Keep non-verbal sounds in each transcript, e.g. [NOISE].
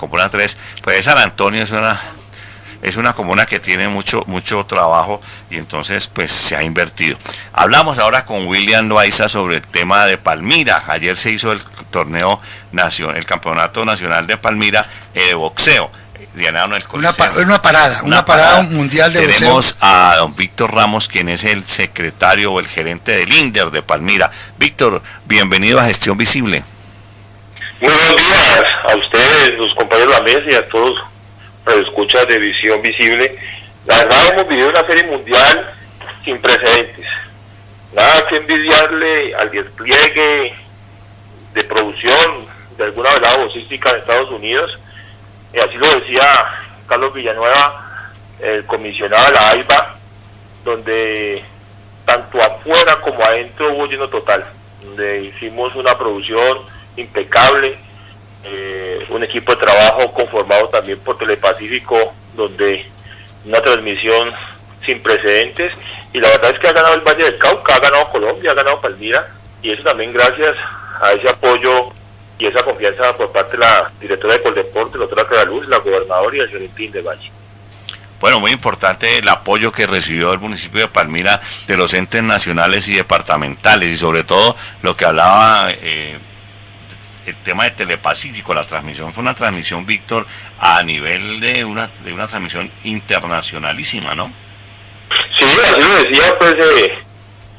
comuna 3, pues San Antonio es una es una comuna que tiene mucho mucho trabajo y entonces pues se ha invertido. Hablamos ahora con William Loaiza sobre el tema de Palmira. Ayer se hizo el torneo nacional, el campeonato nacional de Palmira eh, de boxeo. Ganaron el una, una, parada, una, parada, mundial de Tenemos a don Víctor Ramos, quien es el secretario o el gerente del INDER de Palmira. Víctor, bienvenido a Gestión Visible. Muy buenos días a ustedes, los compañeros de la mesa y a todos los escuchas de Visión Visible. La verdad hemos vivido una serie mundial sin precedentes. Nada que envidiarle al despliegue de producción de alguna velada vocística en Estados Unidos. Y así lo decía Carlos Villanueva, el comisionado de la AIBA, donde tanto afuera como adentro hubo lleno total, donde hicimos una producción impecable, eh, un equipo de trabajo conformado también por Telepacífico, donde una transmisión sin precedentes, y la verdad es que ha ganado el Valle del Cauca, ha ganado Colombia, ha ganado Palmira, y eso también gracias a ese apoyo y esa confianza por parte de la directora de Coldeporte, la doctora Luz, la gobernadora y el señor de Valle. Bueno, muy importante el apoyo que recibió el municipio de Palmira de los entes nacionales y departamentales y sobre todo lo que hablaba eh, el tema de Telepacífico, la transmisión fue una transmisión, Víctor, a nivel de una, de una transmisión internacionalísima, ¿no? Sí, así lo decía pues eh,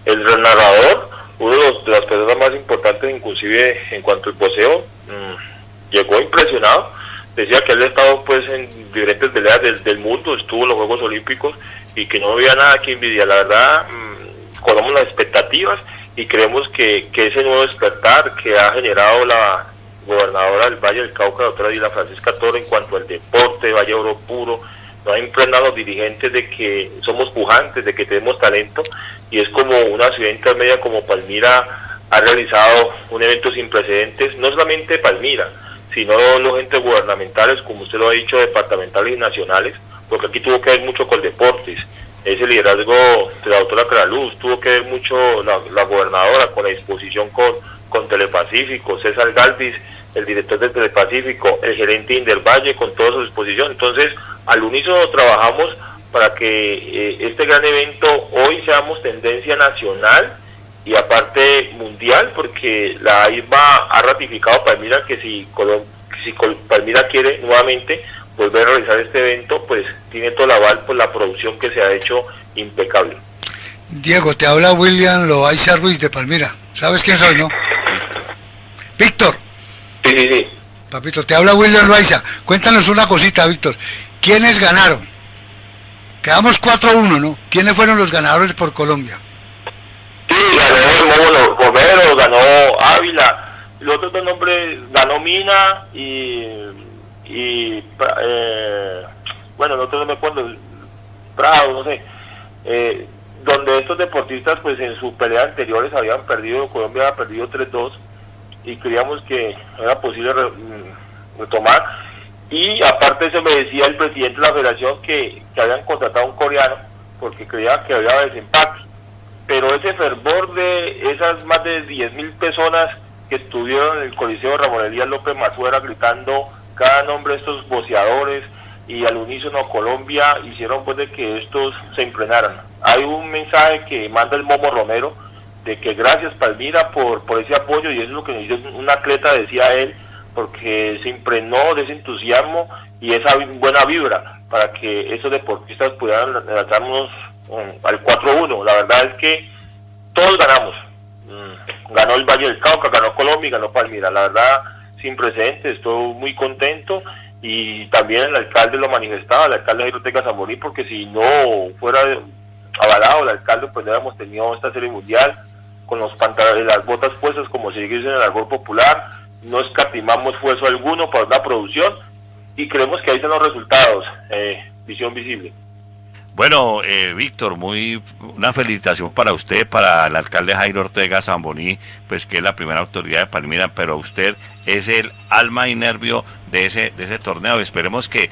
el narrador, uno de, las personas más importantes inclusive en cuanto al poseo, mm, llegó impresionado, decía que él ha estado pues en diferentes peleas del, mundo, estuvo en los Juegos Olímpicos y que no había nada que envidiar, la verdad, mmm, colamos las expectativas y creemos que, que ese nuevo despertar que ha generado la gobernadora del Valle del Cauca, doctora Dila Francisca Toro, en cuanto al deporte, Valle Oro Puro, nos ha impregnado a los dirigentes de que somos pujantes, de que tenemos talento, y es como una ciudad intermedia como Palmira ha realizado un evento sin precedentes, no solamente Palmira, sino los entes gubernamentales, como usted lo ha dicho, departamentales y nacionales, porque aquí tuvo que ver mucho con deportes, ese liderazgo de la doctora Craluz, tuvo que ver mucho la, gobernadora con la disposición con, con Telepacífico, César Galvis, el director de Telepacífico, el gerente Indervalle, con toda su disposición. Entonces, al unísono trabajamos para que eh, este gran evento hoy seamos tendencia nacional y aparte mundial, porque la IVA ha ratificado Palmira que si, si Palmira quiere nuevamente volver a realizar este evento, pues tiene todo el aval por la producción que se ha hecho impecable. Diego, te habla William Loaiza Ruiz de Palmira. ¿Sabes quién soy, no? Víctor. Sí, sí, sí. Papito, te habla William Loaiza. Cuéntanos una cosita, Víctor. ¿Quiénes ganaron? Quedamos 4-1, ¿no? ¿Quiénes fueron los ganadores por Colombia? Sí, ganó Romero, ganó Ávila. Los otros dos nombres ganó Mina y y eh, bueno, no me acuerdo, Prado, no sé, eh, donde estos deportistas pues en sus peleas anteriores habían perdido, Colombia había perdido 3-2 y creíamos que era posible mm, retomar y aparte eso me decía el presidente de la federación que, habían contratado a un coreano porque creía que había desempate pero ese fervor de esas más de 10 mil personas que estuvieron en el Coliseo Ramón Elías López Mazuera gritando cada nombre de estos boceadores y al unísono Colombia hicieron pues de que estos se impregnaran. Hay un mensaje que manda el Momo Romero de que gracias Palmira por, por ese apoyo y eso es lo que un atleta decía él porque se impregnó de ese entusiasmo y esa buena vibra para que esos deportistas pudieran lanzarnos um, al 4-1. La verdad es que todos ganamos. Mm, ganó el Valle del Cauca, ganó Colombia, ganó Palmira. La verdad sin precedentes, estoy muy contento y también el alcalde lo manifestaba, el alcalde de Zamborí, porque si no fuera avalado el alcalde, pues no hubiéramos tenido esta serie mundial con los pantalones, las botas puestas como se dice en el árbol popular, no escatimamos esfuerzo alguno para la producción y creemos que ahí están los resultados, eh, visión visible. Bueno, eh, Víctor, muy una felicitación para usted, para el alcalde Jairo Ortega Zamboní, pues que es la primera autoridad de Palmira, pero usted es el alma y nervio de ese, de ese torneo. Esperemos que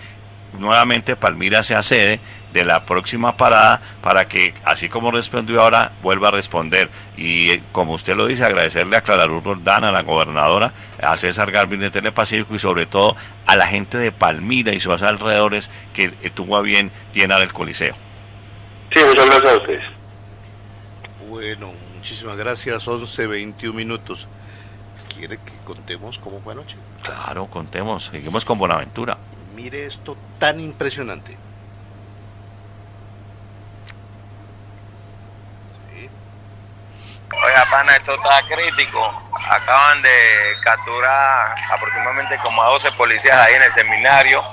nuevamente Palmira sea sede de la próxima parada para que, así como respondió ahora, vuelva a responder. Y eh, como usted lo dice, agradecerle a Clara Luz Roldán, a la gobernadora, a César Garvin de Telepacífico y sobre todo a la gente de Palmira y sus alrededores que eh, tuvo a bien llenar el coliseo. Sí, muchas gracias a ustedes. Bueno, muchísimas gracias. 11, 21 minutos. ¿Quiere que contemos cómo fue anoche? Claro, contemos, seguimos con Buenaventura. Mire esto tan impresionante. Oiga, esto está crítico. Acaban de capturar aproximadamente como a 12 policías ahí en el seminario.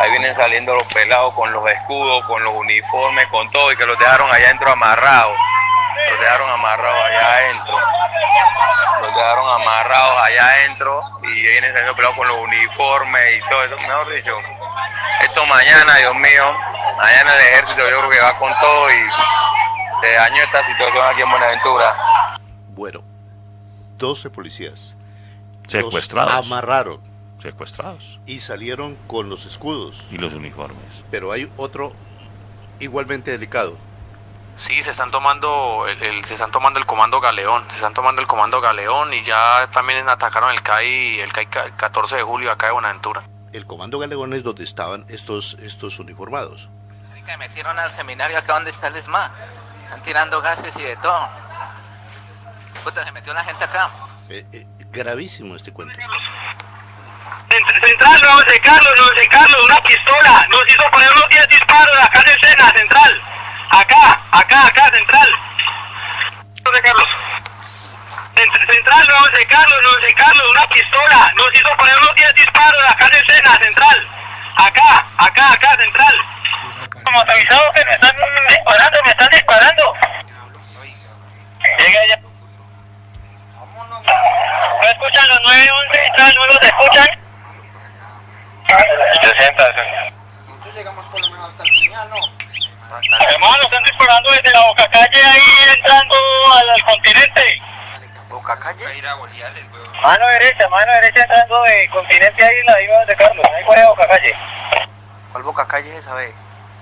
Ahí vienen saliendo los pelados con los escudos, con los uniformes, con todo, y que los dejaron allá adentro amarrados. Los dejaron amarrados allá adentro. Los dejaron amarrados allá adentro y vienen saliendo pelados con los uniformes y todo eso. Mejor dicho, esto mañana, Dios mío, mañana el ejército yo creo que va con todo y se dañó esta situación aquí en Buenaventura. Bueno, 12 policías. Los Secuestrados. amarraron Secuestrados. y salieron con los escudos. Y los uniformes. Pero hay otro igualmente delicado. Sí, se están tomando el, el- se están tomando el comando Galeón, se están tomando el comando Galeón y ya también atacaron el CAI, el CAI ca- 14 de julio acá de Buenaventura. El comando Galeón es donde estaban estos, estos uniformados. Que metieron al seminario acá donde está el ESMA. Están tirando gases y de todo. Puta, se metió la gente acá. Eh, eh, gravísimo este cuento. Central, no José Carlos, no José Carlos, una pistola. Nos hizo poner unos 10 disparos acá en escena, Central. Acá, acá, acá, Central. José Carlos. Cent- Central, no José Carlos, no José Carlos, una pistola. Nos hizo poner unos 10 disparos acá en escena, Central. Acá, acá, acá, Central. Como avisado que me están disparando, me están disparando. Llega ya. ¿No escuchan los 911? Central, ¿No los escuchan? 60. Nosotros llegamos por lo menos hasta el piñal, ¿no? Hermano, están disparando desde la boca calle ahí entrando al, al continente. Boca calle. Mano derecha, mano derecha entrando de continente ahí la iba de Carlos, ahí por ahí boca calle. ¿Cuál boca calle es esa vez?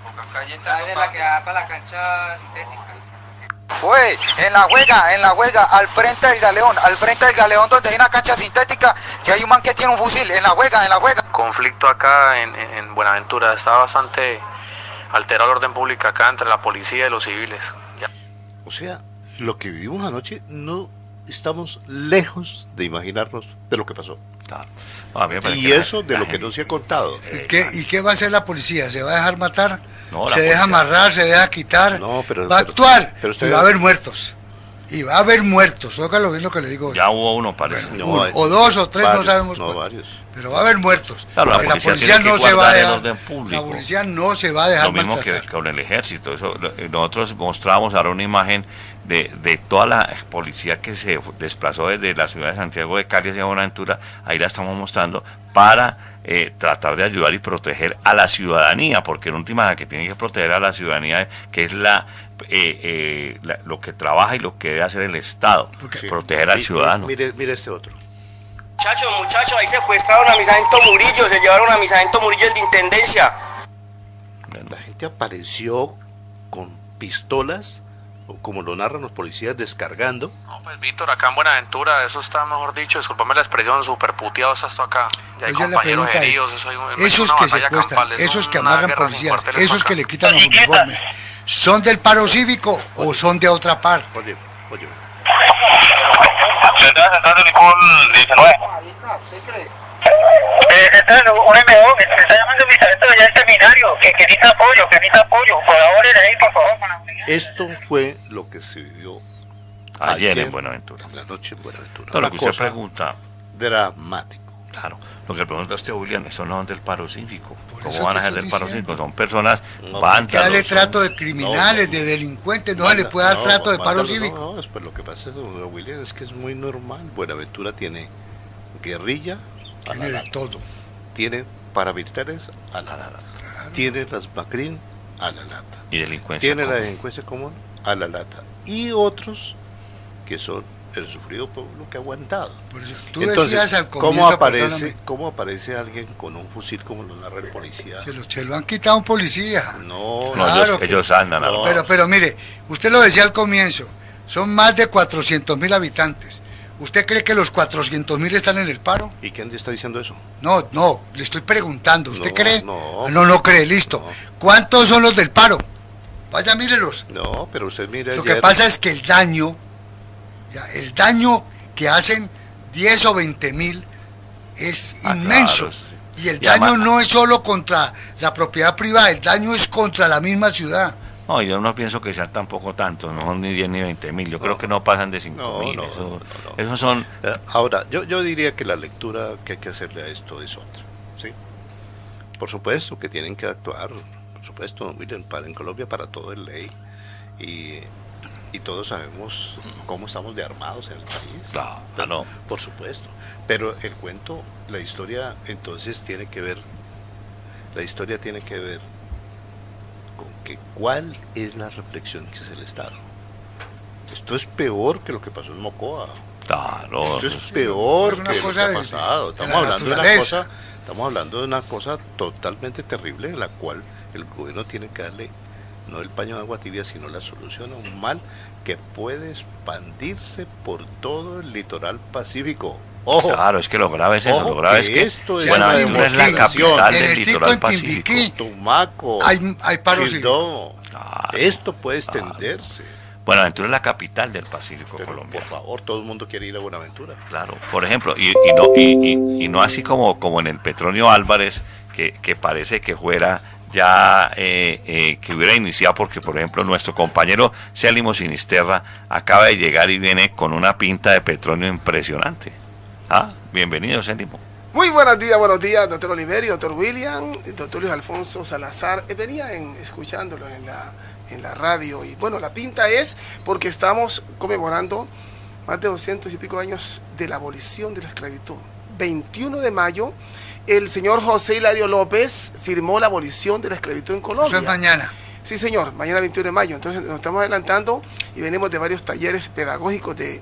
Boca calle entrando es la que da para la cancha sintética. Fue en la juega, en la juega, al frente del galeón, al frente del galeón donde hay una cancha sintética, que hay un man que tiene un fusil, en la juega, en la juega. Conflicto acá en, en- en Buenaventura, está bastante alterado el orden público acá entre la policía y los civiles. Ya. O sea, lo que vivimos anoche no estamos lejos de imaginarnos de lo que pasó. Claro. Y que la- eso de la lo que no se ha contado. ¿Y qué, ¿Y qué va a hacer la policía? ¿Se va a dejar matar? No, ¿Se deja policía- amarrar? ¿Se deja quitar? No, pero- va a actuar pero usted- y va a haber muertos. Y va a haber muertos. Oiga lo bien lo que le digo. Ya hubo uno, parece. Bueno, No, uno, hay- o dos o tres, varios, no sabemos No, varios. Pero va a haber muertos. Claro, la policía tiene que no se va a dejar. orden público. La policía no se va a dejar Lo mismo que con el ejército. Eso, lo- nosotros mostramos ahora una imagen de, de toda la policía que se desplazó desde la ciudad de Santiago de Cali hacia Buenaventura. Ahí la estamos mostrando para eh, tratar de ayudar y proteger a la ciudadanía, porque en última la que tiene que proteger a la ciudadanía, que es la, eh, eh, la- lo que trabaja y lo que debe hacer el Estado, Porque- proteger al ciudadano. Mire, mire este otro. Muchachos, muchachos, ahí secuestraron a mi sargento Murillo, se llevaron a mi sargento Murillo el de Intendencia. La gente apareció con pistolas, o como lo narran los policías, descargando. No, pues Víctor, acá en Buenaventura, eso está, mejor dicho, discúlpame la expresión, super puteado esto acá. Ya hay Oye, compañeros pregunta es, heridos, eso hay un- esos que secuestran, campal, esos que amarran policías, esos que le quitan los uniformes, ¿son del paro cívico o son de otra parte? Oye, oye. Central, central de Nicol 19. Eh, central, un MO, me está llamando mi sargento allá del seminario, que, que necesita apoyo, que necesita apoyo. Colaboren ahí, por favor, Esto fue lo que se vivió Ayer en Buenaventura. en la noche en Buenaventura. No, lo Una que usted cosa pregunta, dramático. Claro, lo que pregunta usted, William, eso no son del paro cívico. ¿Cómo van a ser del paro cívico? Son personas No, que darle vándalos. trato de criminales, no, no. de delincuentes, no se le puede dar No, trato de paro cívico. No, no, pues lo que pasa, don William, es que es muy normal. Buenaventura tiene guerrilla a la Tiene de todo. tiene paramilitares a la lata. Tiene las Macrin a la lata. Y delincuencia. Tiene la delincuencia común a la lata. Y otros que son el sufrido pueblo que ha aguantado. Por eso, tú Entonces, decías al ¿cómo comienzo, aparece, perdóname, ¿cómo aparece alguien con un fusil como lo narra el policía? se lo, se lo han quitado un policía. No, No, Claro ellos, que ellos andan no. Pero, pero mire, usted lo decía al comienzo, son más de 400 mil habitantes. ¿Usted cree que los 400 mil están en el paro? ¿Y quién está diciendo eso? No, no, le estoy preguntando. ¿Usted No, cree? no. Ah, no, no cree, listo. No. ¿Cuántos son los del paro? Vaya, mírelos. No, pero usted mire Lo que pasa es que el daño, ya, el daño que hacen 10 o 20 mil es Ah, inmenso. claro, sí. Y el Y daño además- no es solo contra la propiedad privada, el daño es contra la misma ciudad. No, yo no pienso que sean tampoco tantos, no son ni 10 ni 20 mil, yo creo que no pasan de 5 No, mil. no, eso- no, no. Esos son, Eh, Ahora, yo, yo diría que la lectura que hay que hacerle a esto es otra. ¿sí? Por supuesto que tienen que actuar, por supuesto, miren, para, en Colombia para todo es ley. Y, y todos sabemos cómo estamos de armados en el país. Claro, Pero- no. Por supuesto. Pero el cuento, la historia, entonces tiene que ver, la historia tiene que ver con que cuál es la reflexión que es el Estado. Esto es peor que lo que pasó en Mocoa. claro, Esto es peor es que lo que ha pasado. Estamos la hablando de una cosa, estamos hablando de una cosa totalmente terrible en la cual el gobierno tiene que darle no el paño de agua tibia, sino la solución a un mal que puede expandirse por todo el litoral pacífico. Ojo, Claro, es que lo grave es eso, lo grave es que que esto es Buenaventura es la capital del litoral pacífico. Tumaco, Hay- hay paro Quibdó. Claro, Esto puede extenderse. Buenaventura es la capital del Pacífico Pero colombiano. por favor, todo el mundo quiere ir a Buenaventura. Claro, por ejemplo, y, y no y, y- y no así como, como en el Petronio Álvarez, que, que parece que fuera ya eh, eh, que hubiera iniciado, porque por ejemplo nuestro compañero Célimo Sinisterra acaba de llegar y viene con una pinta de Petronio impresionante. Ah, bienvenido Célimo. Muy buenos días, buenos días, doctor Oliverio, doctor William, doctor Luis Alfonso Salazar. Eh, Venía en- escuchándolo en la, en la radio y bueno, la pinta es porque estamos conmemorando más de 200 y pico años de la abolición de la esclavitud. 21 de mayo, el señor José Hilario López firmó la abolición de la esclavitud en Colombia. Eso es mañana. Sí, señor, mañana 21 de mayo. Entonces nos estamos adelantando y venimos de varios talleres pedagógicos de,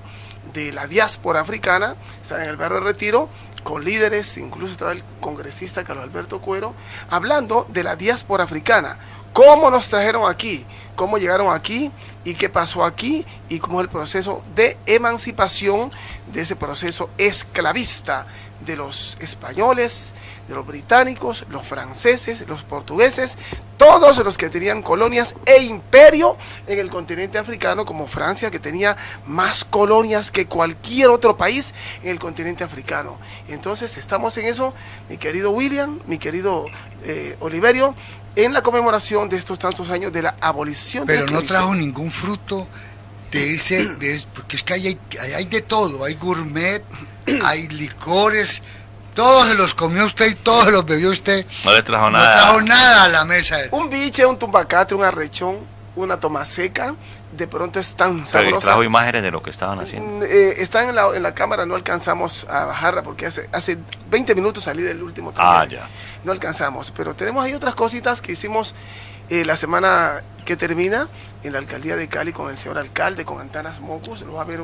de la diáspora africana. Está en el barrio de Retiro con líderes, incluso estaba el congresista Carlos Alberto Cuero, hablando de la diáspora africana. ¿Cómo nos trajeron aquí? ¿Cómo llegaron aquí? ¿Y qué pasó aquí? ¿Y cómo es el proceso de emancipación de ese proceso esclavista de los españoles, de los británicos, los franceses, los portugueses, todos los que tenían colonias e imperio en el continente africano, como Francia, que tenía más colonias que cualquier otro país en el continente africano. Entonces estamos en eso, mi querido William, mi querido eh, Oliverio, en la conmemoración de estos tantos años de la abolición de la Pero no trajo ningún fruto de ese, de porque es que hay de todo, hay gourmet, [CLEARS THROAT] hay licores, todos se los comió usted y todos se los bebió usted. No le trajo No nada. trajo nada a la mesa. Un biche, un tumbacate, un arrechón, una toma seca, de pronto es tan Pero sabrosa. trajo imágenes de lo que estaban haciendo. Mm, eh, está en la, en la cámara, no alcanzamos a bajarla porque hace, hace 20 minutos salí del último Ah, ya. No alcanzamos, pero tenemos ahí otras cositas que hicimos eh, la semana que termina en la alcaldía de Cali con el señor alcalde, con Antanas Mocus, lo va a ver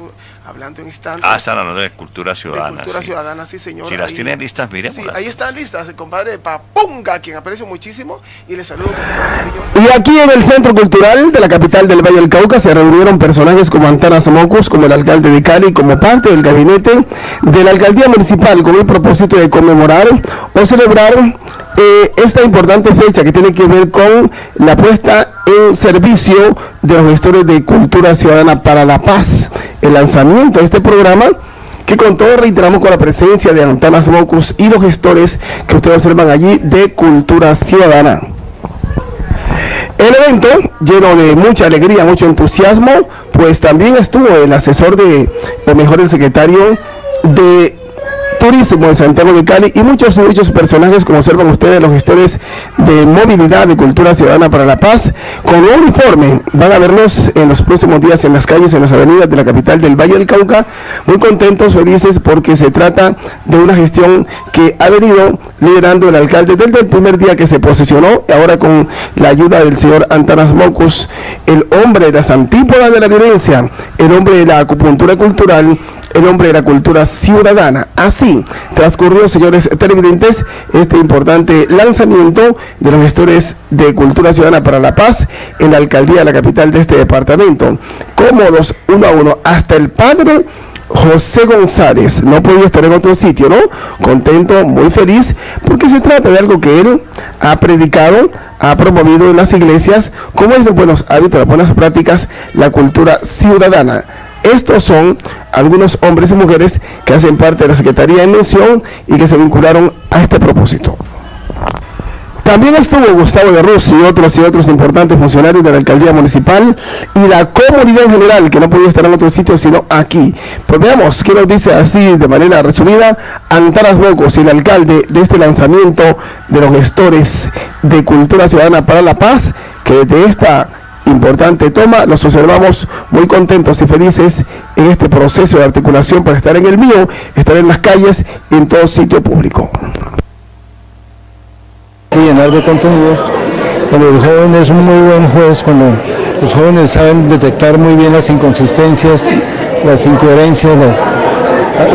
hablando en instantes. Ah, están hablando de cultura de ciudadana. cultura sí. ciudadana, sí señor. Si las Ahí- tienen listas, Sí, miremoslas. ahí están listas, el compadre Papunga, quien aprecio muchísimo y le saludo con todo cariño. Y aquí en el Centro Cultural de la capital del Valle del Cauca se reunieron personajes como Antanas Mocus, como el alcalde de Cali, como parte del gabinete de la alcaldía municipal con el propósito de conmemorar o celebrar eh, esta importante fecha que tiene que ver con la puesta en servicio de los gestores de cultura ciudadana para la paz. El lanzamiento de este programa que con todo reiteramos con la presencia de Antanas Mocus y los gestores que ustedes observan allí de cultura ciudadana. El evento, lleno de mucha alegría, mucho entusiasmo, pues también estuvo el asesor de, o mejor el secretario de turismo de Santiago de Cali y muchos y muchos personajes, como observan ustedes, los gestores de movilidad, de cultura ciudadana para la paz, con un uniforme. Van a verlos en los próximos días en las calles, en las avenidas de la capital del Valle del Cauca, muy contentos, felices, porque se trata de una gestión que ha venido liderando el alcalde desde el primer día que se posesionó, ahora con la ayuda del señor Antanas Mocus, el hombre de las antípodas de la violencia, el hombre de la acupuntura cultural, el hombre de la cultura ciudadana. Así transcurrió, señores televidentes, este importante lanzamiento de los gestores de cultura ciudadana para la paz en la alcaldía de la capital de este departamento. Cómodos uno a uno, hasta el padre José González no podía estar en otro sitio, ¿no? Contento, muy feliz, porque se trata de algo que él ha predicado, ha promovido en las iglesias, como es los buenos hábitos, las buenas prácticas, la cultura ciudadana. Estos son algunos hombres y mujeres que hacen parte de la Secretaría de Mención y que se vincularon a este propósito. También estuvo Gustavo de Rossi y otros y otros importantes funcionarios de la alcaldía municipal y la comunidad en general, que no podía estar en otro sitio sino aquí. Pues veamos qué nos dice así de manera resumida Antaras Bocos, el alcalde de este lanzamiento de los gestores de Cultura Ciudadana para la Paz, que desde esta importante toma, los observamos muy contentos y felices en este proceso de articulación para estar en el mío, estar en las calles y en todo sitio público llenar de contenidos. Cuando el joven es un muy buen juez, cuando los jóvenes saben detectar muy bien las inconsistencias, las incoherencias,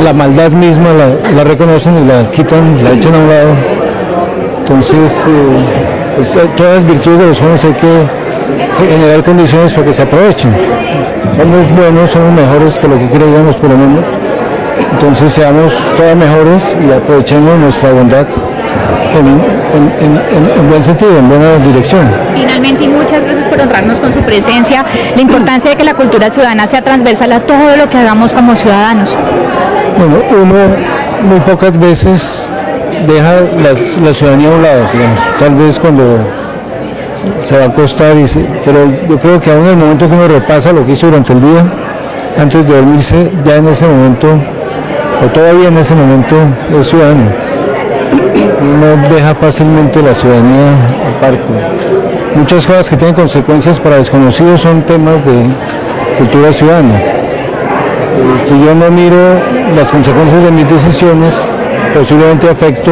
la maldad misma, la, reconocen y la quitan, la echan a un lado. Entonces, eh, todas las virtudes de los jóvenes hay que generar condiciones para que se aprovechen. Somos buenos, somos mejores que lo que creíamos por lo menos. Entonces seamos todas mejores y aprovechemos nuestra bondad en, buen sentido, en buena dirección. Finalmente, y muchas gracias por honrarnos con su presencia, la importancia de que la cultura ciudadana sea transversal a todo lo que hagamos como ciudadanos. Bueno, uno muy pocas veces deja la, ciudadanía a un lado, digamos, tal vez cuando se va a acostar, y pero yo creo que aún en el momento que uno repasa lo que hizo durante el día, antes de dormirse, ya en ese momento, o todavía en ese momento, es ciudadano no deja fácilmente la ciudadanía al parque. Muchas cosas que tienen consecuencias para desconocidos son temas de cultura ciudadana. Si yo no miro las consecuencias de mis decisiones, posiblemente afecto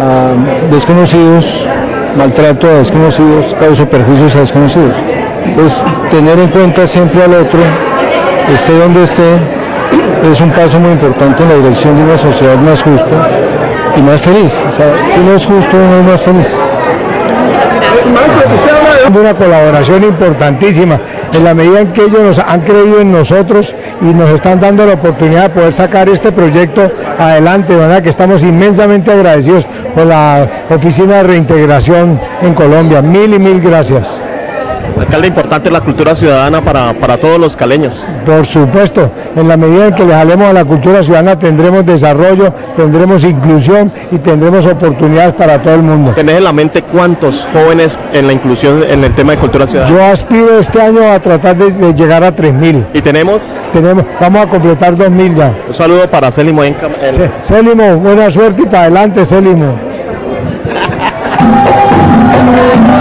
a desconocidos, maltrato a desconocidos, causo perjuicios a desconocidos. Pues tener en cuenta siempre al otro, esté donde esté, es un paso muy importante en la dirección de una sociedad más justa y más feliz. O sea, si no es justo, uno es más feliz. Una colaboración importantísima, en la medida en que ellos nos han creído en nosotros y nos están dando la oportunidad de poder sacar este proyecto adelante, ¿verdad? que estamos inmensamente agradecidos por la Oficina de Reintegración en Colombia. Mil y mil gracias. Alcalde, importante la cultura ciudadana para, para, todos los caleños. Por supuesto, en la medida en que le jalemos a la cultura ciudadana tendremos desarrollo, tendremos inclusión y tendremos oportunidades para todo el mundo. ¿Tenés en la mente cuántos jóvenes en la inclusión en el tema de cultura ciudadana? Yo aspiro este año a tratar de, llegar a 3.000. ¿Y tenemos? Tenemos, vamos a completar 2.000 ya. Un saludo para Célimo. En... Célimo, buena suerte y para adelante, Célimo. [LAUGHS]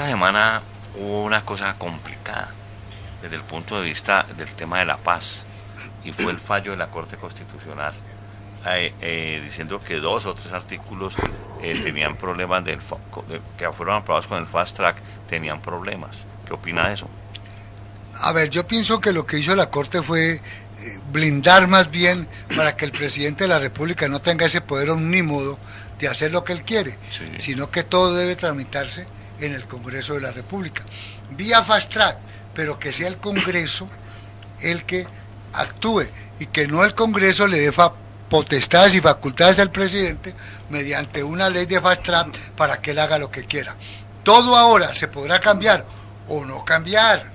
esta semana hubo una cosa complicada desde el punto de vista del tema de la paz y fue el fallo de la Corte Constitucional eh, eh, diciendo que dos o tres artículos eh, tenían problemas del de- que fueron aprobados con el fast track tenían problemas. ¿Qué opina de eso? A ver, yo pienso que lo que hizo la Corte fue blindar más bien para que el presidente de la República no tenga ese poder omnímodo de hacer lo que él quiere, sino que todo debe tramitarse en el Congreso de la República. Vía fast track, pero que sea el Congreso el que actúe y que no el Congreso le dé potestades y facultades al presidente mediante una ley de fast track para que él haga lo que quiera. Todo ahora se podrá cambiar o no cambiar,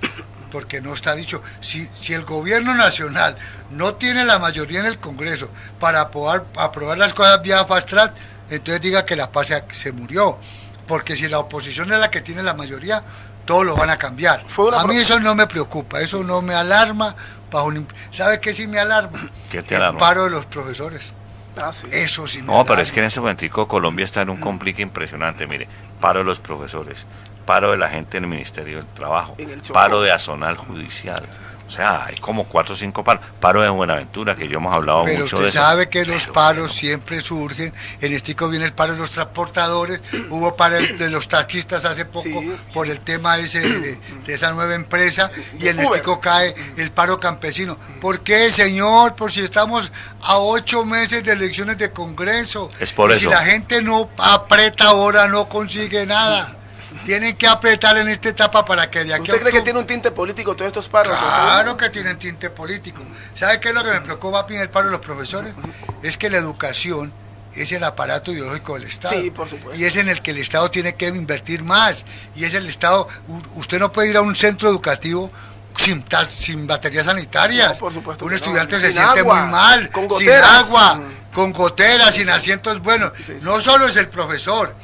porque no está dicho. Si, si el gobierno nacional no tiene la mayoría en el Congreso para poder aprobar las cosas vía fast track, entonces diga que la paz se murió. Porque si la oposición es la que tiene la mayoría, todos lo van a cambiar. A mí eso no me preocupa, eso no me alarma. Bajo ningún- ¿Sabe qué sí me alarma? ¿Qué te el alarma? paro de los profesores. Ah, sí. Eso sí me No, pero es que en ese momentico Colombia está en un complique impresionante. Mire, paro de los profesores, paro de la gente en el Ministerio del Trabajo, el paro de Azonal Judicial. O sea, hay como cuatro o cinco paros. Paro de Buenaventura, que yo hemos hablado Pero mucho usted de eso. sabe que los paros siempre surgen. En Estico viene el paro de los transportadores, hubo paro de los taxistas hace poco por el tema ese de, de esa nueva empresa y en. Estico cae el paro campesino. ¿Por qué, señor? Por si estamos a ocho meses de elecciones de Congreso. Es por y eso. Si la gente no aprieta ahora, no consigue nada. Tienen que apretar en esta etapa para que de aquí ¿Usted a cree que tiene un tinte político todos estos paros? Claro que tienen tinte político. ¿Sabe qué es lo que me preocupa a mí en el paro de los profesores? Es que la educación es el aparato ideológico del Estado. Sí, por supuesto. Y es en el que el Estado tiene que invertir más. Y es el Estado, usted no puede ir a un centro educativo sin, tal- sin baterías sanitarias. No, por supuesto un no. estudiante se siente agua, muy mal, con sin agua, con goteras, sin asientos buenos. No solo es el profesor,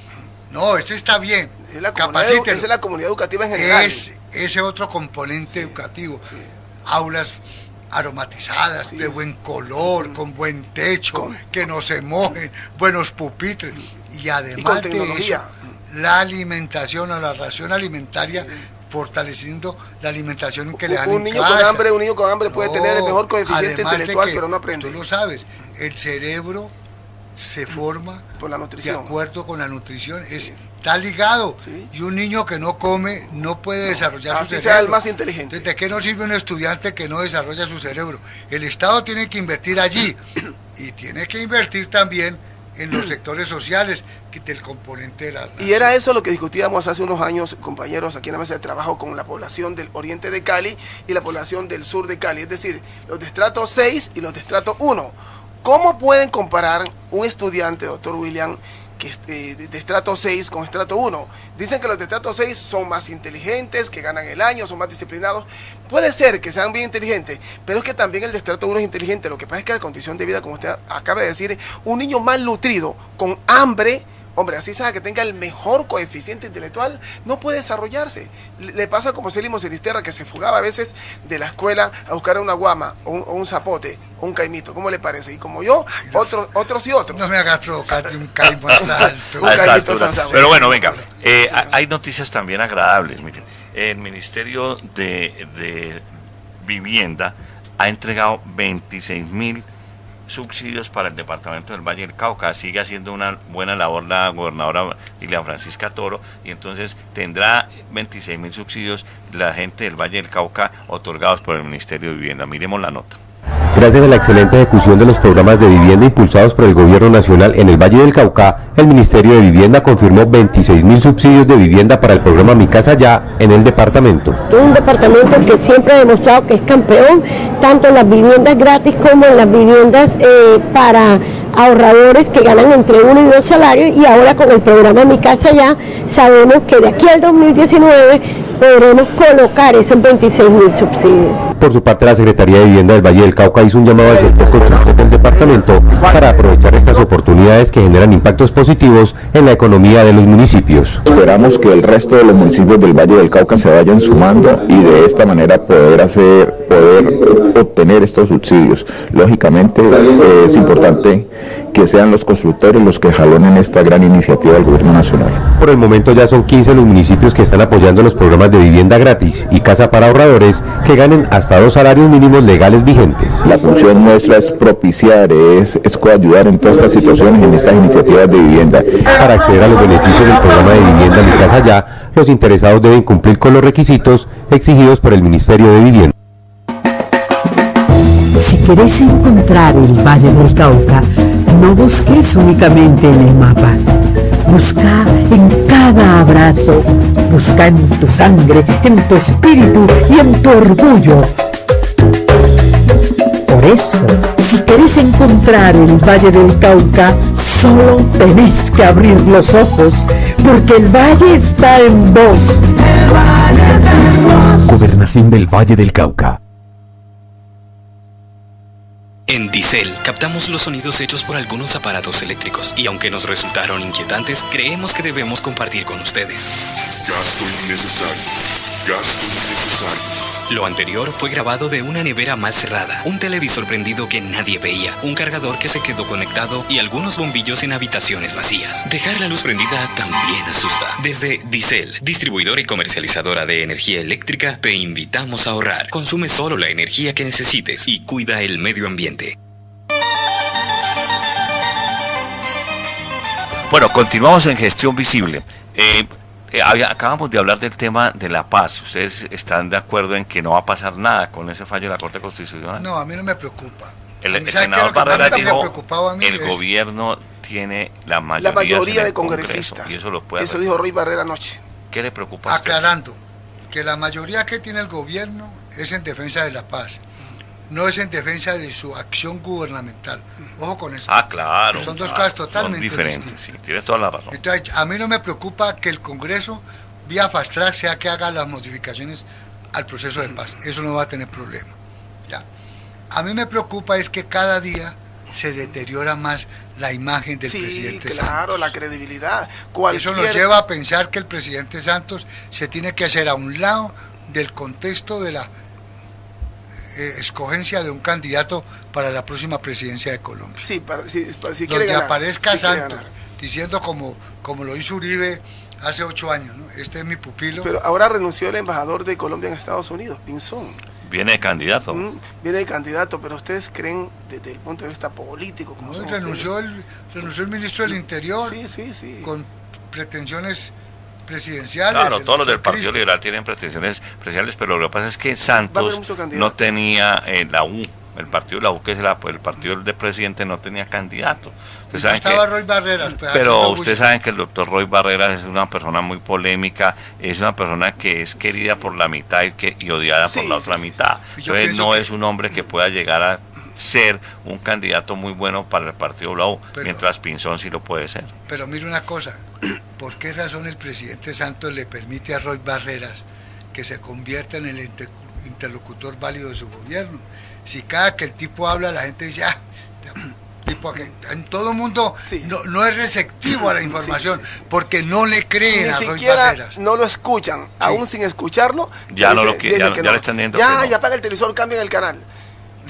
no, ese está bien. Es la comunidad, es la comunidad educativa en general. Es ese otro componente educativo. Aulas aromatizadas, de buen color, con buen techo, que no se mojen, buenos pupitres. Y además con de eso, la alimentación o la ración alimentaria, fortaleciendo la alimentación que le dan un en niño casa. con hambre, un niño con hambre puede No, tener el mejor coeficiente de intelectual, que, pero no aprende. Tú lo sabes, el cerebro se forma Por la de nutrición. acuerdo con la nutrición, es, está ligado. Y un niño que no come no puede desarrollar su cerebro. sea el más inteligente. Entonces, ¿de qué nos sirve un estudiante que no desarrolla su cerebro? El Estado tiene que invertir allí [COUGHS] y tiene que invertir también en los sectores sociales que- del componente de la... Y era eso lo que discutíamos hace unos años, compañeros, aquí en la mesa de trabajo con la población del oriente de Cali y la población del sur de Cali, es decir, los de estrato 6 y los de estrato 1. ¿Cómo pueden comparar un estudiante, doctor William, que es, eh, de, estrato 6 con estrato 1? Dicen que los de estrato 6 son más inteligentes, que ganan el año, son más disciplinados. Puede ser que sean bien inteligentes, pero es que también el de estrato 1 es inteligente. Lo que pasa es que la condición de vida, como usted acaba de decir, un niño mal nutrido, con hambre, Hombre, así sea que tenga el mejor coeficiente intelectual, no puede desarrollarse. Le, pasa como Celimo Sinisterra, que se fugaba a veces de la escuela a buscar una guama, o un, o un zapote, o un caimito. ¿Cómo le parece? Y como yo, otros, otros y otros. No me hagas provocarte un caimo hasta [LAUGHS] alto. A esta altura. Pero bueno, venga, eh, ha- hay noticias también agradables. Miren, el Ministerio de, de Vivienda ha entregado 26 mil subsidios para el departamento del Valle del Cauca. Sigue haciendo una buena labor la gobernadora Lilian Francisca Toro y entonces tendrá 26 mil subsidios la gente del Valle del Cauca otorgados por el Ministerio de Vivienda. Miremos la nota. Gracias a la excelente ejecución de los programas de vivienda impulsados por el Gobierno Nacional en el Valle del Cauca, el Ministerio de Vivienda confirmó 26 mil subsidios de vivienda para el programa Mi Casa Ya en el departamento. un departamento que siempre ha demostrado que es campeón, tanto en las viviendas gratis como en las viviendas eh, para ahorradores que ganan entre uno y dos salarios y ahora con el programa Mi Casa Ya sabemos que de aquí al 2019 podremos colocar esos 26 mil subsidios. Por su parte, la Secretaría de Vivienda del Valle del Cauca hizo un llamado al sector constructor del departamento para aprovechar oportunidades que generan impactos positivos en la economía de los municipios. Esperamos que el resto de los municipios del Valle del Cauca se vayan sumando y de esta manera poder hacer, poder obtener estos subsidios. Lógicamente eh, es importante que sean los constructores los que jalonen esta gran iniciativa del gobierno nacional. Por el momento ya son 15 los municipios que están apoyando los programas de vivienda gratis y casa para ahorradores que ganen hasta dos salarios mínimos legales vigentes. La función nuestra es propiciar, es, es coayudar en todas estas situaciones, en estas iniciativas de vivienda. Para acceder a los beneficios del programa de vivienda Mi Casa Ya, los interesados deben cumplir con los requisitos exigidos por el Ministerio de Vivienda. Querés encontrar el Valle del Cauca, no busques únicamente en el mapa. Busca en cada abrazo. Busca en tu sangre, en tu espíritu y en tu orgullo. Por eso, si querés encontrar el Valle del Cauca, solo tenés que abrir los ojos, porque el valle está en vos. Gobernación del Valle del Cauca. En Diesel captamos los sonidos hechos por algunos aparatos eléctricos y aunque nos resultaron inquietantes, creemos que debemos compartir con ustedes. Gasto innecesario. Gasto innecesario. Lo anterior fue grabado de una nevera mal cerrada, un televisor prendido que nadie veía, un cargador que se quedó conectado y algunos bombillos en habitaciones vacías. Dejar la luz prendida también asusta. Desde Diesel, distribuidora y comercializadora de energía eléctrica, te invitamos a ahorrar. Consume solo la energía que necesites y cuida el medio ambiente. Bueno, continuamos en gestión visible. Eh, eh, había- acabamos de hablar del tema de la paz. ¿Ustedes están de acuerdo en que no va a pasar nada con ese fallo de la Corte Constitucional? No, a mí no me preocupa. el el ¿Sabe qué es senador Barrera me dijo, el Es- gobierno tiene la mayoría, La mayoría en de Congreso, congresistas. y eso lo puede Eso dijo Roy Barrera anoche. ¿Qué le preocupa? Aclarando que la mayoría que tiene el gobierno es en defensa de la paz, no es en defensa de su acción gubernamental. Ojo con eso. Ah, claro. Son dos claro, cosas totalmente Son diferentes, sí, tiene toda la razón. Entonces, a mí no me preocupa que el Congreso, vía fast track, sea que haga las modificaciones al proceso de paz. Eso no va a tener problema. ¿ya? A mí me preocupa es que cada día se deteriora más la imagen del sí, presidente claro, la credibilidad. Eso Cualquier... nos lleva a pensar que el presidente Santos se tiene que hacer a un lado del contexto de la eh, escogencia de un candidato para la próxima presidencia de Colombia. Sí, para, si, para- si quiere donde ganar, aparezca si Santos diciendo como, como lo hizo Uribe hace ocho años, ¿no? este es mi pupilo. Pero ahora renunció el embajador de Colombia en Estados Unidos, Pinzón. Viene de candidato. Mm, Viene de candidato, pero ustedes creen desde el punto de vista político, como No, renunció, el, renunció el ministro del Interior Sí, sí, sí. con pretensiones presidenciales. Claro, todos los del Partido Cristo. Liberal tienen pretensiones presidenciales, pero lo que pasa es que Santos no tenía eh, la U, el partido de la U, que es la- el partido del presidente, no tenía candidato. Ustedes saben que- estaba Roy Barreras. pues, pero ustedes saben que el doctor Roy Barreras es una persona muy polémica, es una persona que es querida por la mitad y, que, y odiada por la otra mitad. Entonces no que- es un hombre que pueda llegar a ser un candidato muy bueno para el partido de la U, Pero- mientras Pinzón sí lo puede ser. Pero mire una cosa, [CLEARS THROAT] ¿por qué razón el presidente Santos le permite a Roy Barreras que se convierta en el inter- interlocutor válido de su gobierno? Si cada que el tipo habla la gente dice, ah, [CLEARS THROAT] tipo que en todo mundo no, no es receptivo a la información porque no le creen Ni a Roy siquiera Barreras. no lo escuchan, aún sin escucharlo. Ya no lo dice- ya- que ya le están diciendo Ya, que no. ya apaga el televisor, cambien el canal.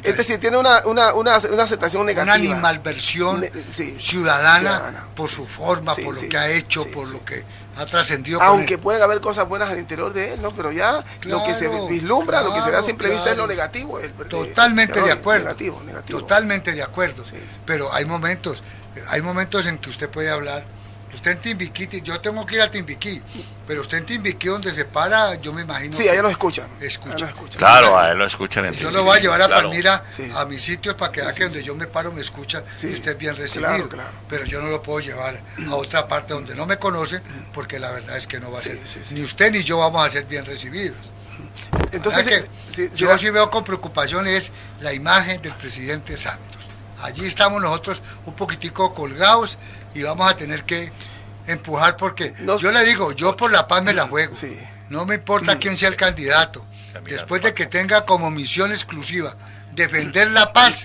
Es decir, tiene una, una, una, una aceptación negativa. Una animalversión Ne- sí, ciudadana, ciudadana. por su forma, Sí, por sí, lo que ha hecho, por lo que ha trascendido. Aunque pueden haber cosas buenas al interior de él, ¿no? Pero ya lo que se Claro, vislumbra, lo que se ve a simple vista es lo negativo. el- el- Totalmente el- de acuerdo. Negativo, negativo. Totalmente de acuerdo. Pero hay momentos, hay momentos en que usted puede hablar. Usted en Timbiquí, yo tengo que ir a Timbiquí, pero usted en Timbiquí donde se para, yo me imagino. Sí, allá nos escuchan. Escucha. Claro, a él lo escuchan en Yo lo voy a llevar a Claro. Palmira a mis sitios para que vea que donde yo me paro me escucha y usted es bien recibido. claro, claro. Pero yo no lo puedo llevar a otra parte donde no me conocen, porque la verdad es que no va a ser. Ni usted ni yo vamos a ser bien recibidos. Entonces, ¿Verdad que sí, sí, yo sí, sí veo con preocupación es la imagen del presidente Santos. Allí estamos nosotros un poquitico colgados y vamos a tener que empujar porque yo le digo, yo por la paz me la juego. No me importa quién sea el candidato. Después de que tenga como misión exclusiva defender la paz,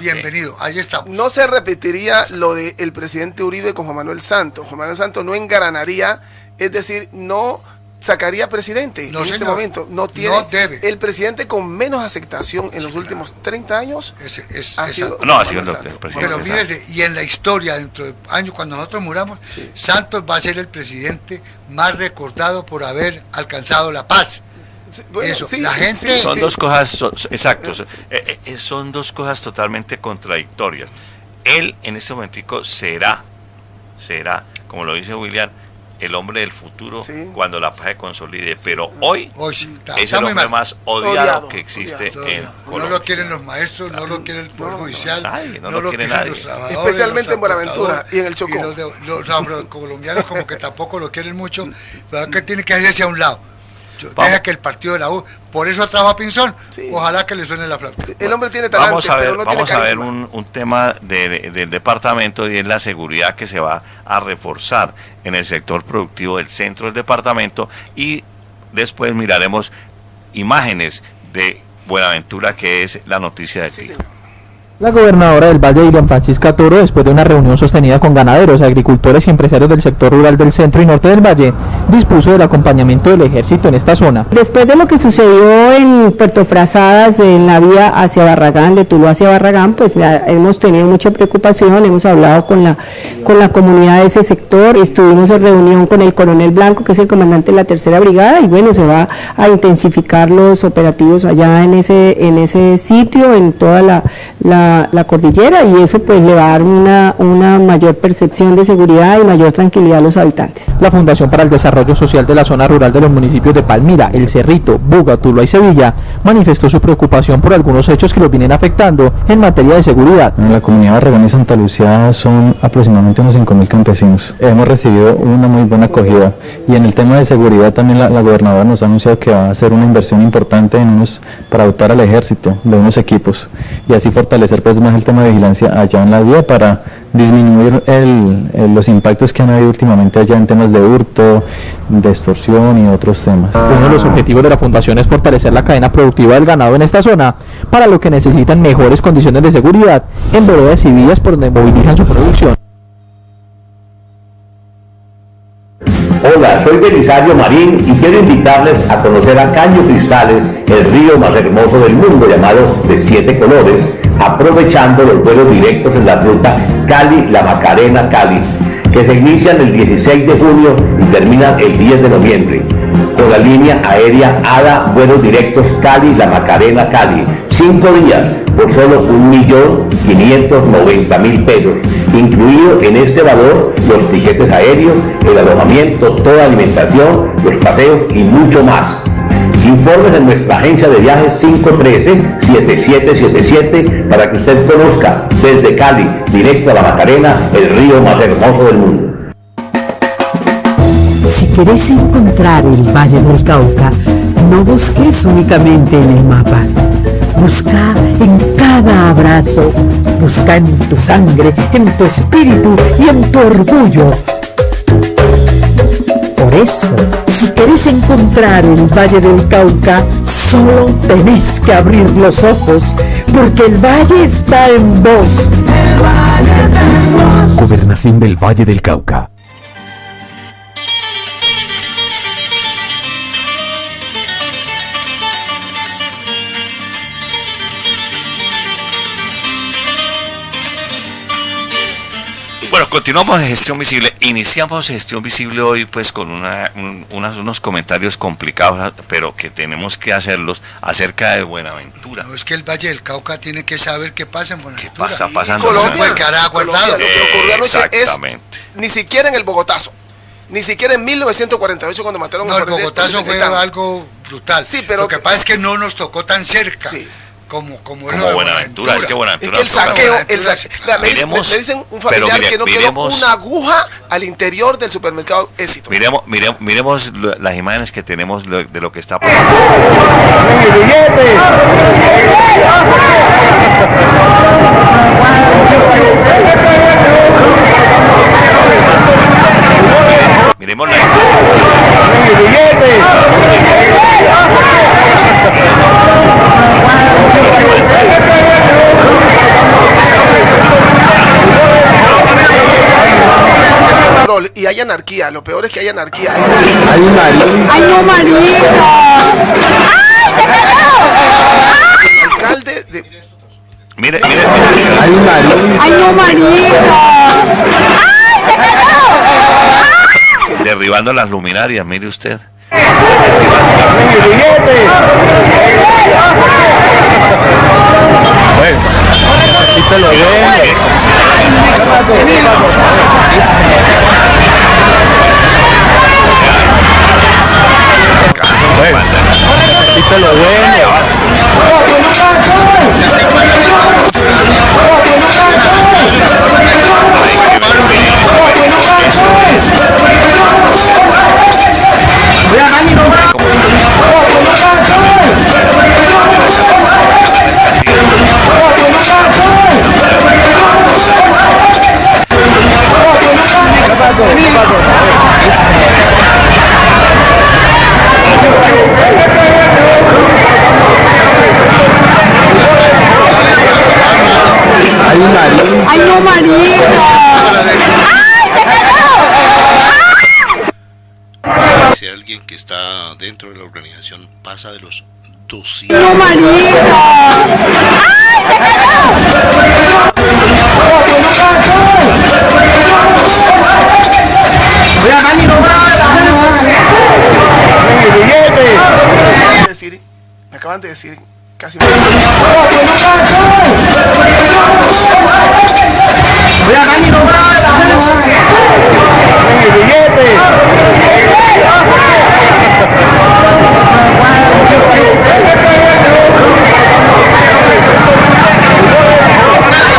bienvenido. Ahí estamos. No se repetiría lo del presidente Uribe con Juan Manuel Santos. Juan Manuel Santos no engranaría, es decir, no sacaría presidente No, en este momento. No tiene. No debe. El presidente con menos aceptación en los últimos 30 años es, ha esa- sido. No, ha sido el doctor, presidente. Pero mírese, y en la historia, dentro de años, cuando nosotros muramos, Santos va a ser el presidente más recordado por haber alcanzado la paz. bueno, Eso, sí, la gente... Son dos cosas, so- so- exacto, so- eh, eh, son dos cosas totalmente contradictorias. Él en este momentico será, será, como lo dice William, el hombre del futuro cuando la paz se consolide, pero hoy Hoy sí, está- es el hombre mal. más odiado, Odiado, que existe odiado. en No Colombia. lo quieren los maestros, no lo quiere el Poder Judicial, Nadie, no, no lo lo quiere quieren nadie. los trabajadores. Especialmente los en Buenaventura y en el Chocó. los, de- los afrocolombianos como que tampoco lo quieren mucho, [LAUGHS] pero que tiene que hacerse a un lado. Yo-. Deja que el partido de la U, por eso trabajo a Pinzón, ojalá que le suene la flauta. El hombre tiene talante, Vamos a ver, pero no tiene vamos a ver un, un tema de- del departamento y es la seguridad que se va a reforzar en el sector productivo del centro del departamento y después miraremos imágenes de Buenaventura que es la noticia del día. La gobernadora del Valle, Irian Francisca Toro, después de una reunión sostenida con ganaderos, agricultores y empresarios del sector rural del centro y norte del Valle, dispuso del acompañamiento del ejército en esta zona. Después de lo que sucedió en Puerto Frazadas, en la vía hacia Barragán, de Tuluá hacia Barragán, pues hemos tenido mucha preocupación, hemos hablado con la, con la comunidad de ese sector, estuvimos en reunión con el coronel Blanco, que es el comandante de la tercera brigada, y bueno, se va a intensificar los operativos allá en ese, en ese sitio, en toda la, la, la cordillera, y eso pues le va a dar una, una mayor percepción de seguridad y mayor tranquilidad a los habitantes. La Fundación para el Desarrollo Social de la Zona Rural de los municipios de Palmira, El Cerrito, Buga, Tuluá y Sevilla manifestó su preocupación por algunos hechos que los vienen afectando en materia de seguridad. En la comunidad Barragán y Santa Lucía son aproximadamente unos 5.000 campesinos. Hemos recibido una muy buena acogida y en el tema de seguridad también la, la gobernadora nos ha anunciado que va a hacer una inversión importante en unos, para dotar al ejército de unos equipos y así fortalecer pues más el tema de vigilancia allá en la vía para disminuir el- el- los impactos que han habido últimamente allá en temas de hurto, de extorsión y otros temas. Uno de los objetivos de la Fundación es fortalecer la cadena productiva del ganado en esta zona, para lo que necesitan mejores condiciones de seguridad en veredas y vías por donde movilizan su producción. Hola, soy Belisario Marín y quiero invitarles a conocer a Caño Cristales, el río más hermoso del mundo llamado de siete colores, aprovechando los vuelos directos en la ruta Cali-La Macarena-Cali, que se inician el 16 de junio y terminan el 10 de noviembre. Con la línea aérea ADA, vuelos directos Cali-La Macarena-Cali, cinco días por solo 1.590.000 pesos, incluido en este valor los tiquetes aéreos, el alojamiento, toda alimentación, los paseos y mucho más. Informes en nuestra agencia de viajes 513-7777 para que usted conozca desde Cali, directo a la Macarena, el río más hermoso del mundo. Si querés encontrar el Valle del Cauca, no busques únicamente en el mapa. Busca en cada abrazo, busca en tu sangre, en tu espíritu y en tu orgullo. Por eso, si querés encontrar el Valle del Cauca, solo tenés que abrir los ojos, porque el valle está en vos. Gobernación del Valle del Cauca. Bueno, continuamos en Gestión Visible. Iniciamos Gestión Visible hoy pues con una- un- unas- unos comentarios complicados, pero que tenemos que hacerlos acerca de Buenaventura. No, es que el Valle del Cauca tiene que saber qué pasa en Buenaventura. ¿Qué pasa? Pasa en no Colombia. puede quedar aguardado. Colombia, lo que ocurrió anoche es Exactamente. ni siquiera en el Bogotazo, ni siquiera en 1948 cuando mataron No, a el Jorge Bogotazo fue algo brutal. Sí, pero- Lo que pasa es que no nos tocó tan cerca. Como, como, Como Buenaventura, es que Buenaventura Es que el saqueo, el saque- Vea, me, dice- Miremos, me dicen un familiar mire, que no miremos- quedó una aguja al interior del supermercado Éxito. Miremos, miremos, las imágenes que tenemos de lo que está pasando. Miremos la Y hay anarquía. Lo peor es que hay anarquía. Hay Hay un marido. ¡Ay, no, Marita! alcalde de... Mire, mire, Hay un marido. ¡Ay, no, Marita! derribando las luminarias, mire usted. Bueno, aquí te lo ven. Bueno, aquí te lo ven. Pasa de los 200 ¡No, Marita! decir, me acaban de decir casi...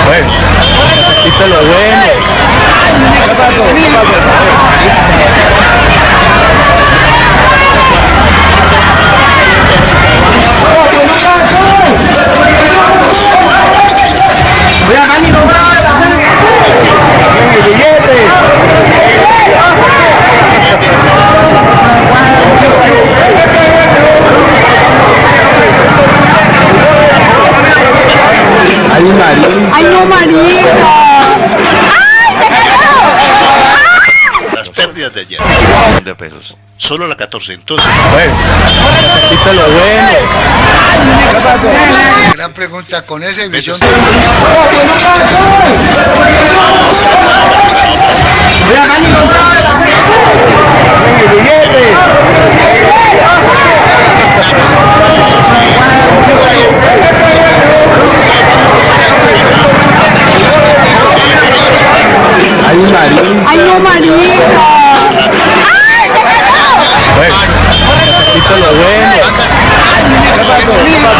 Bueno, aquí te lo ven. Hay un ¡Ay, no, Marita! las pérdidas de ayer. de pesos. Solo la 14. Entonces, Bueno, aquí te lo ven. Gran pregunta, con esa visión Hay un marido. ¡Ay, no, Marita! Bueno, aquí te lo ven. Hay un marido.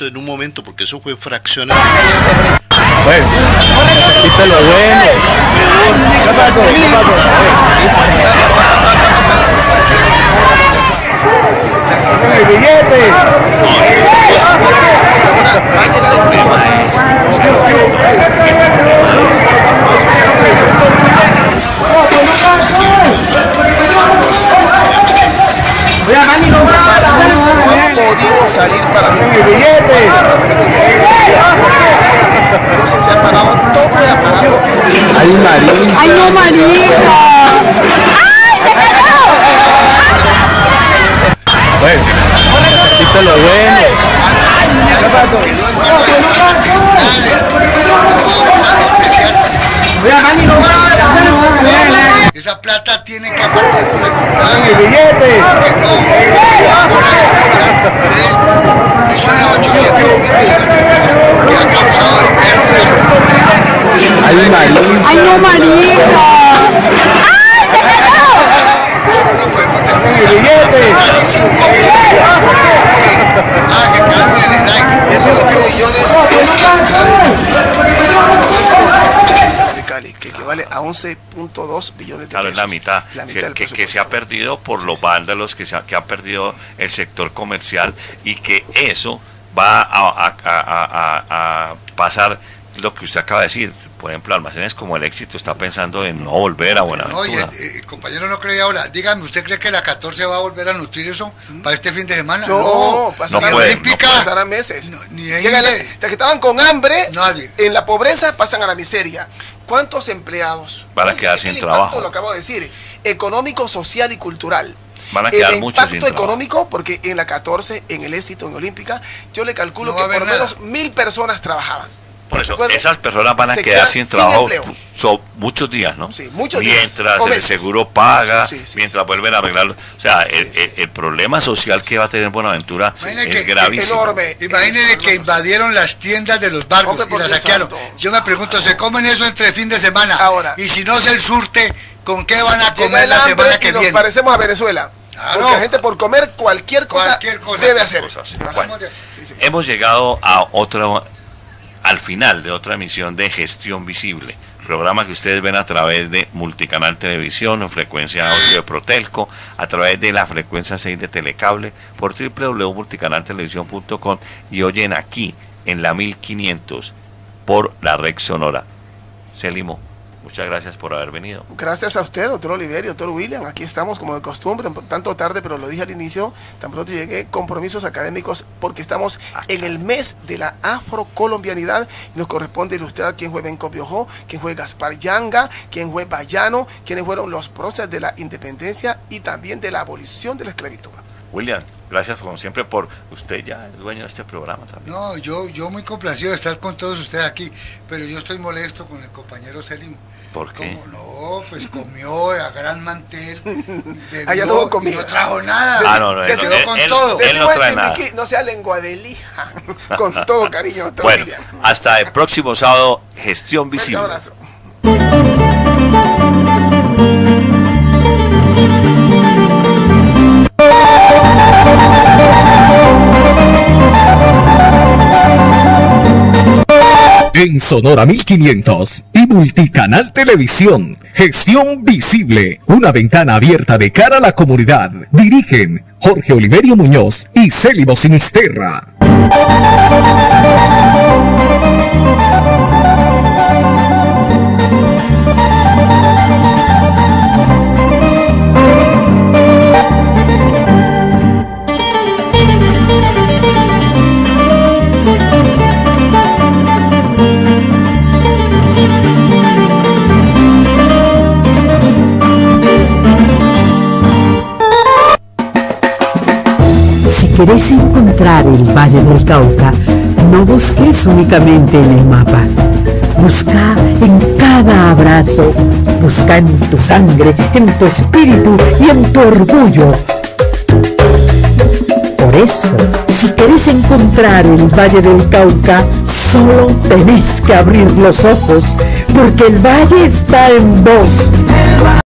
momento, en un momento, porque eso fue fraccionado. Bueno. ¿Qué pasó? ¿Qué pasó? No ha podido salir para mí. Entonces se ha parado todo el aparato. Hay un marido. ¡Ay, no, Marita! Bueno, lo ven. ¿Qué pasó? esa plata tiene que aparecer por el billete! Ay, Ay, no, María. ¡Ay, te cayó! No podemos terminar. Ah, que caen en el aire. Eso de... Que equivale a 11.2 billones de Claro, pesos. es la mitad, La mitad que, del que- que se ha perdido por los vándalos, que, se ha, que ha perdido el sector comercial y que eso va a, a- a- a- a pasar lo que usted acaba de decir. Por ejemplo, almacenes como el éxito está pensando en no volver a No, y Buenaventura. el, eh, compañero no creía ahora. Dígame, ¿usted cree que la 14 va a volver a nutrir eso para este fin de semana? No, pasarán, la olímpica. pasarán meses. ni ahí Llegan la- que estaban con hambre, Nadie. en la pobreza pasan a la miseria. ¿Cuántos empleados? Van a quedar sin trabajo. Lo acabo de decir, económico, social y cultural. Van a quedar el muchos impacto sin trabajo. económico, porque en la 14, en el éxito, en Olímpica, yo le calculo No que por lo menos mil personas trabajaban. Por eso, Bueno, esas personas van a quedar sin sin trabajo so- muchos días, ¿no? Sí, muchos días. mientras el seguro paga, Sí, sí, mientras vuelven a arreglarlo. O sea, el, el- el problema social que va a tener Buenaventura es que- gravísimo. enorme. Imagínense que invadieron las tiendas de los barcos y las saquearon. santo. Yo me pregunto, ¿se comen eso entre fin de semana? Ahora. Y si no se el surte, ¿con qué van a comer la semana que nos viene? parecemos a Venezuela. Claro. Porque la gente por comer cualquier cosa, Cualquier cosa. debe hacer. Cosas. Hacemos Bueno, de- sí, sí. hemos llegado a otro, al final de otra emisión de Gestión Visible, programa que ustedes ven a través de Multicanal Televisión, en frecuencia 8 de Protelco, a través de la frecuencia 6 de Telecable, por www.multicanaltelevisión.com y oyen aquí en la 1500 por la red sonora. Célimo, muchas gracias por haber venido. Gracias a usted, doctor Oliverio, doctor William. Aquí estamos como de costumbre, un tanto tarde, pero lo dije al inicio, tan pronto llegué, compromisos académicos, porque estamos en el mes de la afrocolombianidad y nos corresponde ilustrar quién fue Benco Biojó, quién fue Gaspar Yanga, quién fue Bayano, quiénes fueron los próceres de la independencia y también de la abolición de la esclavitud. William, gracias como siempre por usted ya es dueño de este programa también. No, yo, yo muy complacido de estar con todos ustedes aquí, pero yo estoy molesto con el compañero Célimo. ¿Por qué? Como no, pues comió a gran mantel, bebió, Allá no y comía. no trajo nada. Ah, no, no, se él no- quedó él- con él- todo. él no Decimos trae nada. No sea lengua de lija, [LAUGHS] con todo cariño, doctor Bueno, hasta el próximo sábado, Gestión Visible. abrazo. En Sonora 1500 y Multicanal Televisión. Gestión visible. Una ventana abierta de cara a la comunidad. Dirigen Jorge Oliverio Muñoz y Célimo Sinisterra. Querés encontrar el Valle del Cauca, no busques únicamente en el mapa. Busca en cada abrazo, busca en tu sangre, en tu espíritu y en tu orgullo. Por eso, si querés encontrar el Valle del Cauca, solo tenés que abrir los ojos, porque el valle está en vos.